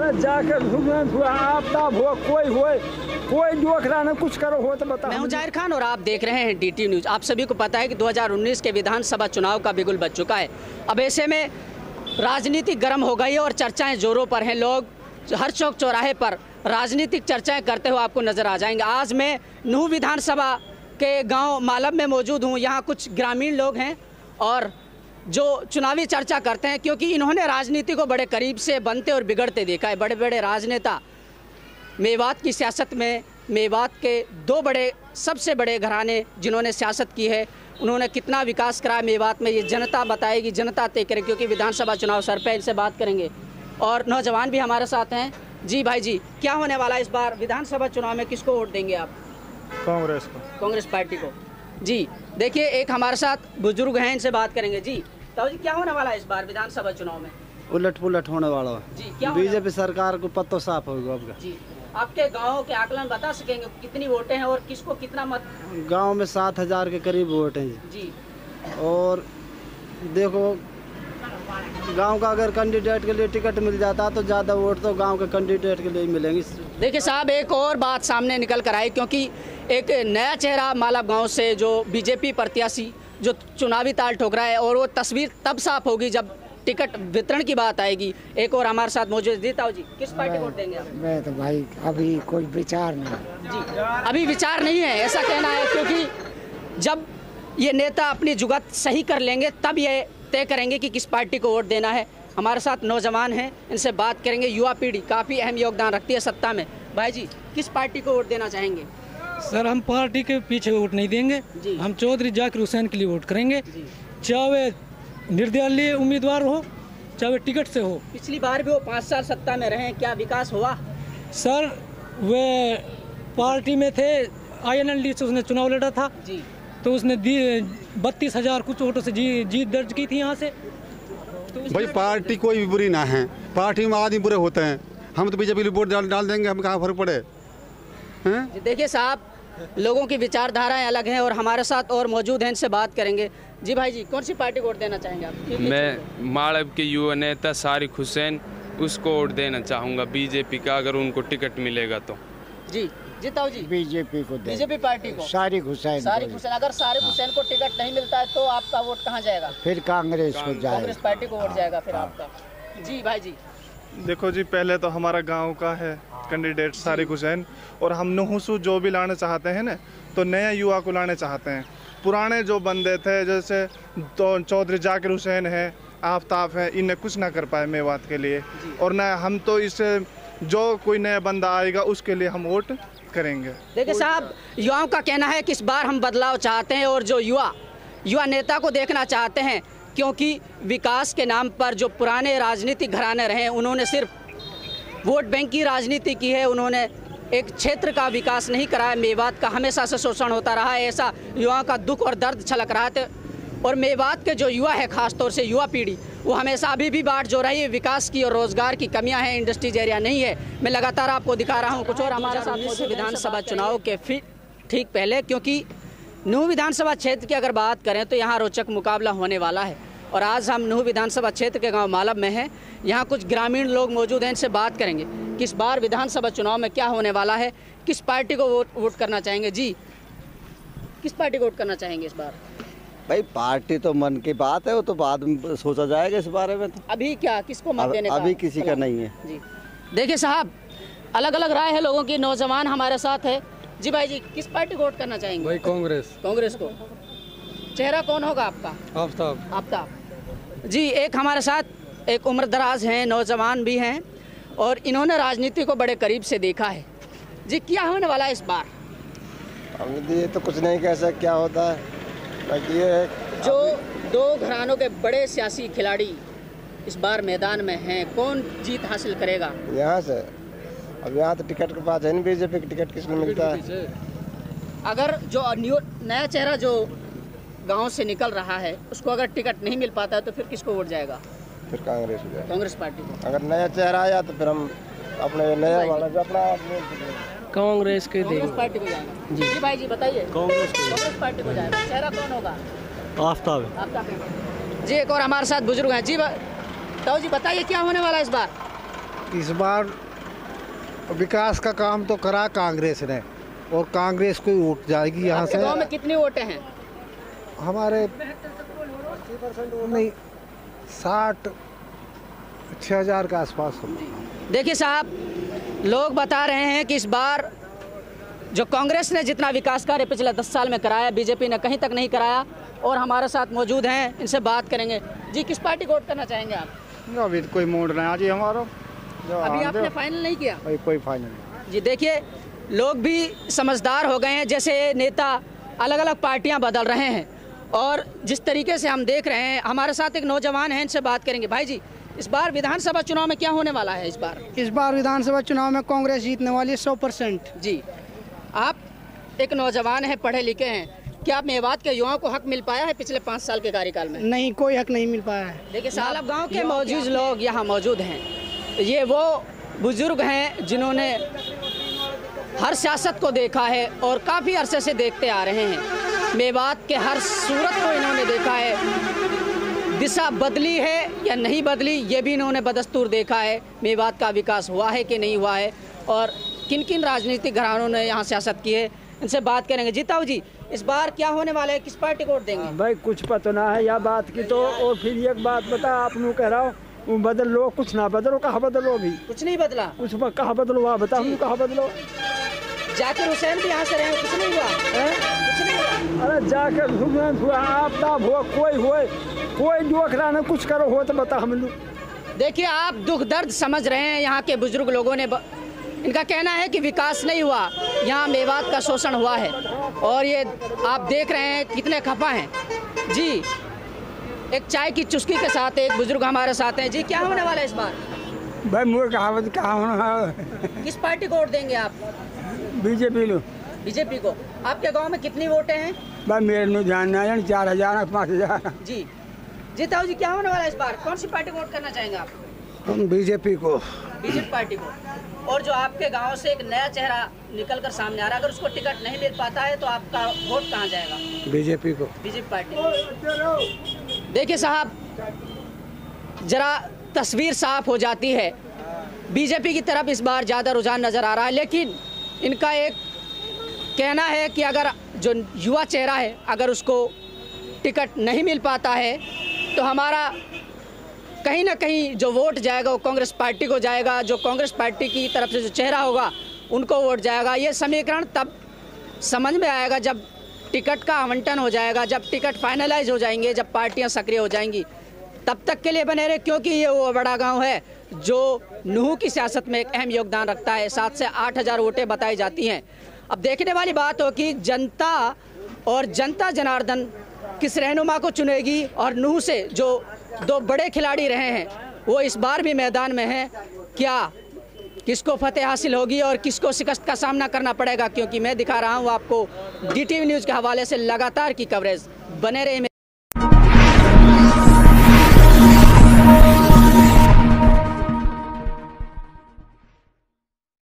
जाकर हुआ कोई कोई रहा ना कुछ करो, हो तो बताओ। ज़ाहिर खान और आप देख रहे हैं डीटी न्यूज़ आप सभी को पता है कि 2019 के विधानसभा चुनाव का बिगुल बज चुका है। अब ऐसे में राजनीति गर्म हो गई है और चर्चाएँ जोरों पर हैं। लोग हर चौक चौराहे पर राजनीतिक चर्चाएँ करते हुए आपको नज़र आ जाएँगे। आज मैं नूह विधानसभा के गाँव मालब में मौजूद हूँ। यहाँ कुछ ग्रामीण लोग हैं और जो चुनावी चर्चा करते हैं क्योंकि इन्होंने राजनीति को बड़े करीब से बनते और बिगड़ते देखा है। बड़े बड़े राजनेता मेवात की सियासत में मेवात के दो बड़े सबसे बड़े घराने जिन्होंने सियासत की है उन्होंने कितना विकास कराया मेवात में ये जनता बताएगी जनता तय करेगी क्योंकि विधानसभा चुनाव सर पे इनसे बात करेंगे। और नौजवान भी हमारे साथ हैं। जी भाई जी क्या होने वाला है इस बार? विधानसभा चुनाव में किसको वोट देंगे आप? कांग्रेस को। कांग्रेस पार्टी को। जी देखिए एक हमारे साथ बुज़ुर्ग हैं इनसे बात करेंगे। जी तो जी क्या होने वाला है इस बार विधानसभा चुनाव में? उलट पुलट होने वाला। जी क्या बीजेपी सरकार को पत्तो साफ़ होगा आपका। जी आपके गाँव के आकलन बता सकेंगे कितनी वोटे हैं और किसको कितना मत गाँव में सात हज़ार के करीब वोट हैं। जी। और देखो गाँव का अगर कैंडिडेट के लिए टिकट मिल जाता तो ज़्यादा वोट तो गाँव के कैंडिडेट के लिए ही मिलेंगे। देखिए साहब एक और बात सामने निकल कर आई क्योंकि एक नया चेहरा मालाब गाँव से जो बीजेपी प्रत्याशी जो चुनावी ताल ठोक रहा है और वो तस्वीर तब साफ़ होगी जब टिकट वितरण की बात आएगी। एक और हमारे साथ मौजूद जीताओ जी किस पार्टी वोट देंगे आप? मैं तो भाई अभी कोई विचार नहीं। जी अभी विचार नहीं है ऐसा कहना है क्योंकि जब ये नेता अपनी जुगत सही कर लेंगे तब ये तय करेंगे कि किस पार्टी को वोट देना है। हमारे साथ नौजवान हैं इनसे बात करेंगे। युवा पीढ़ी काफ़ी अहम योगदान रखती है सत्ता में। भाई जी किस पार्टी को वोट देना चाहेंगे? सर हम पार्टी के पीछे वोट नहीं देंगे। हम चौधरी जाकिर हुसैन के लिए वोट करेंगे। चाहे निर्दलीय उम्मीदवार हो चाहे टिकट से हो। पिछली बार भी वो पाँच साल सत्ता में रहे क्या विकास हुआ? सर वे पार्टी में थे आई एन से उसने चुनाव लड़ा था। जी। तो उसने बत्तीस हज़ार कुछ वोटों से जी, जीत दर्ज की थी यहाँ से। तो भाई पार्टी कोई भी बुरी ना है। पार्टी में आदमी बुरे होते हैं। हम तो बीजेपी वोट डाल डाल देंगे हम कहाँ फ़र्क पड़े? देखिए साहब लोगों की विचारधाराएँ अलग हैं और हमारे साथ और मौजूद हैं इनसे बात करेंगे। जी भाई जी कौन सी पार्टी को वोट देना चाहेंगे आप? मैं माड़ब के युवा नेता सारिक हुसैन उसको वोट देना चाहूँगा। बीजेपी का अगर उनको टिकट मिलेगा तो। जी। जीताओ जी। बीजेपी को बीजेपी पार्टी को। सारी हुसैन सारिक हुसैन अगर सारिक हुसैन को टिकट नहीं मिलता है तो आपका वोट कहाँ जाएगा? फिर कांग्रेस को जाए कांग्रेस पार्टी को वोट जाएगा फिर आपका। जी भाई जी। देखो जी पहले तो हमारा गाँव का है कैंडिडेट सारिक हुसैन और हम नहुसू जो भी लाना चाहते हैं ना तो नए युवा को लाने चाहते हैं। पुराने जो बंदे थे जैसे तो चौधरी जाकिर हुसैन है आफ्ताब है इन्हें कुछ ना कर पाए मेवात के लिए। और न हम तो इसे जो कोई नया बंदा आएगा उसके लिए हम वोट करेंगे। देखिए साहब, युवाओं का कहना है कि इस बार हम बदलाव चाहते हैं और जो युवा युवा नेता को देखना चाहते हैं, क्योंकि विकास के नाम पर जो पुराने राजनीतिक घराने रहे उन्होंने सिर्फ़ वोट बैंक की राजनीति की है, उन्होंने एक क्षेत्र का विकास नहीं कराया, मेवात का हमेशा से शोषण होता रहा है, ऐसा युवाओं का दुख और दर्द छलक रहा था और मेवात के जो युवा है, ख़ासतौर से युवा पीढ़ी, वो हमेशा अभी भी बाट जो रही है विकास की और रोज़गार की कमियाँ हैं। इंडस्ट्रीज़ एरिया नहीं है। मैं लगातार आपको दिखा रहा हूँ, कुछ और हमारे साथ विधानसभा चुनाव के फिर ठीक पहले, क्योंकि नूह विधानसभा क्षेत्र की अगर बात करें तो यहाँ रोचक मुकाबला होने वाला है। और आज हम नूह विधानसभा क्षेत्र के गाँव मालब में हैं। यहाँ कुछ ग्रामीण लोग मौजूद हैं, इनसे बात करेंगे कि इस बार विधानसभा चुनाव में क्या होने वाला है, किस पार्टी को वोट वोट करना चाहेंगे? जी, किस पार्टी को वोट करना चाहेंगे इस बार? भाई पार्टी तो मन की बात है वो तो बाद में सोचा जाएगा इस बारे में तो। अभी क्या किसको मत देने का अभी किसी का नहीं है। जी। देखिए साहब अलग अलग राय है लोगों की नौजवान हमारे साथ है। जी भाई जी किस पार्टी को वोट करना चाहेंगे? भाई कांग्रेस। कांग्रेस को। चेहरा कौन होगा आपका? आफ्ताब आफ्ताब जी एक हमारे साथ एक उम्र दराज हैं नौजवान भी हैं और इन्होंने राजनीति को बड़े करीब से देखा है। जी क्या होने वाला है इस बार? ये तो कुछ नहीं कह सकते क्या होता है। बाकी ये है जो दो घरानों के बड़े सियासी खिलाड़ी इस बार मैदान में हैं कौन जीत हासिल करेगा? यहाँ से। अब यहाँ तो टिकट के पास है नहीं बीजेपी की टिकट किसने मिलता है? अगर जो न्यू नया चेहरा जो गाँव से निकल रहा है उसको अगर टिकट नहीं मिल पाता है तो फिर किसको वोट जाएगा? फिर कांग्रेस कांग्रेस पार्टी को। अगर नया चेहरा आया तो फिर हम अपने नया वाला जो अपना कांग्रेस के कांग्रेस पार्टी को जाएगा जी। भाई जी बताइए। कांग्रेस कांग्रेस पार्टी को जाएगा चेहरा कौन होगा? आफ्ताब। आपका जी एक और हमारे साथ बुज़ुर्ग हैं। जी ताऊ जी बताइए क्या होने वाला है इस बार? इस बार विकास का काम तो करा कांग्रेस ने और कांग्रेस को ही उठ जाएगी यहाँ से? गाँव में कितनी वोटें हैं? हमारे नहीं साठ छः हज़ार के आसपास होगा। देखिए साहब लोग बता रहे हैं कि इस बार जो कांग्रेस ने जितना विकास कार्य पिछले दस साल में कराया बीजेपी ने कहीं तक नहीं कराया और हमारे साथ मौजूद हैं इनसे बात करेंगे। जी किस पार्टी को वोट करना चाहेंगे आप? अभी तो कोई मूड नहीं आज हमारा। अभी आपने फाइनल नहीं किया? भाई कोई फाइनल नहीं। जी देखिए लोग भी समझदार हो गए हैं जैसे नेता अलग अलग पार्टियाँ बदल रहे हैं और जिस तरीके से हम देख रहे हैं हमारे साथ एक नौजवान हैं इनसे बात करेंगे। भाई जी इस बार विधानसभा चुनाव में क्या होने वाला है इस बार? इस बार विधानसभा चुनाव में कांग्रेस जीतने वाली है सौ परसेंट। जी। आप एक नौजवान हैं पढ़े लिखे हैं। क्या मेवात के युवाओं को हक मिल पाया है पिछले पाँच साल के कार्यकाल में? नहीं कोई हक नहीं मिल पाया है। देखिए सालब गाँव के मौजूद लोग यहाँ मौजूद हैं। ये वो बुज़ुर्ग हैं जिन्होंने हर सियासत को देखा है और काफ़ी अरसे से देखते आ रहे हैं। मेवात के हर सूरत को इन्होंने देखा है। दिशा बदली है या नहीं बदली ये भी इन्होंने बदस्तूर देखा है। मेवात का विकास हुआ है कि नहीं हुआ है? और किन किन राजनीतिक घरानों ने यहाँ सियासत की है? इनसे बात करेंगे। जीताऊ जी इस बार क्या होने वाला है? किस पार्टी को वोट देंगे? भाई कुछ पता ना है या बात की तो। और फिर एक बात बता आप कह रहा हूँ बदल लो कुछ ना बदलो कहाँ बदलो भी कुछ नहीं बदला। कुछ कहा बदलो वहाँ बता हम कहाँ बदलो? जाकिर हुसैन भी यहाँ से रहे कुछ नहीं हुआ कुछ नहीं हुआ। अरे जाकर हुआ हुआ आपदा हुआ कोई हुए कोई जोखरा ना कुछ करो हो तो बता हम लोग। देखिए आप दुख दर्द समझ रहे हैं यहाँ के बुज़ुर्ग लोगों ने ब... इनका कहना है कि विकास नहीं हुआ यहाँ मेवात का शोषण हुआ है। और ये आप देख रहे हैं कितने खफा हैं। जी एक चाय की चुस्की के साथ एक बुज़ुर्ग हमारे साथ हैं। जी क्या होने वाला है इस बार? भाई मुझे कहावत कहाँ होना किस पार्टी को वोट देंगे आप? बीजेपी लो। बीजेपी को। आपके गाँव में कितनी वोटें हैं? भाई मेरे नु ध्यान नहीं है चार हज़ार पाँच हज़ार जी जी। ताऊ जी क्या होने वाला है इस बार? कौन सी पार्टी को वोट करना चाहेंगे आप? हम बीजेपी को। बीजेपी पार्टी को। और जो आपके गाँव से एक नया चेहरा निकल कर सामने आ रहा है अगर उसको टिकट नहीं मिल पाता है तो आपका वोट कहाँ जाएगा? बीजेपी को। बीजेपी पार्टी देखिए साहब जरा तस्वीर साफ़ हो जाती है। बीजेपी की तरफ़ इस बार ज़्यादा रुझान नज़र आ रहा है लेकिन इनका एक कहना है कि अगर जो युवा चेहरा है, अगर उसको टिकट नहीं मिल पाता है तो हमारा कहीं ना कहीं जो वोट जाएगा, वो कांग्रेस पार्टी को जाएगा, जो कांग्रेस पार्टी की तरफ़ से जो चेहरा होगा, उनको वोट जाएगा। ये समीकरण तब समझ में आएगा जब टिकट का आवंटन हो जाएगा, जब टिकट फाइनलाइज हो जाएँगे, जब पार्टियाँ सक्रिय हो जाएँगी, तब तक के लिए बने रहे, क्योंकि ये वो बड़ा गाँव है जो नूह की सियासत में एक अहम योगदान रखता है, सात से आठ हज़ार वोटें बताई जाती हैं। अब देखने वाली बात हो कि जनता और जनता जनार्दन किस रहनुमा को चुनेगी और नूह से जो दो बड़े खिलाड़ी रहे हैं, वो इस बार भी मैदान में हैं। क्या किसको फतेह हासिल होगी और किसको शिकस्त का सामना करना पड़ेगा? क्योंकि मैं दिखा रहा हूँ आपको डी न्यूज़ के हवाले से लगातार की कवरेज बने रहे